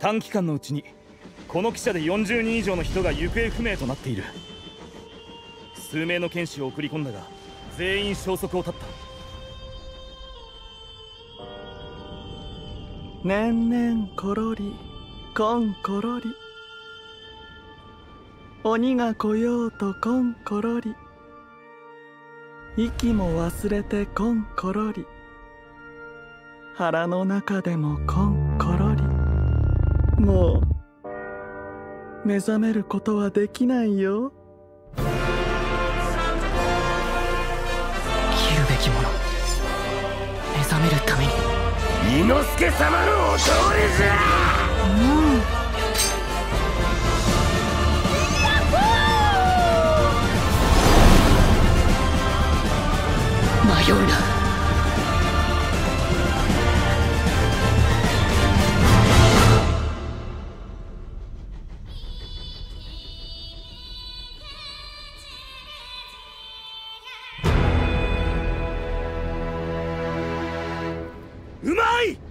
短期間のうちにこの汽車で40人以上の人が行方不明となっている。数名の剣士を送り込んだが全員消息を絶った。年々ころりこんころり。鬼が来ようとこんころり。息も忘れてこんころり。腹の中でもこんもう目覚めることはできないよ。切るべきもの。目覚めるために。伊之助様のお通りじゃ。迷うなうまい！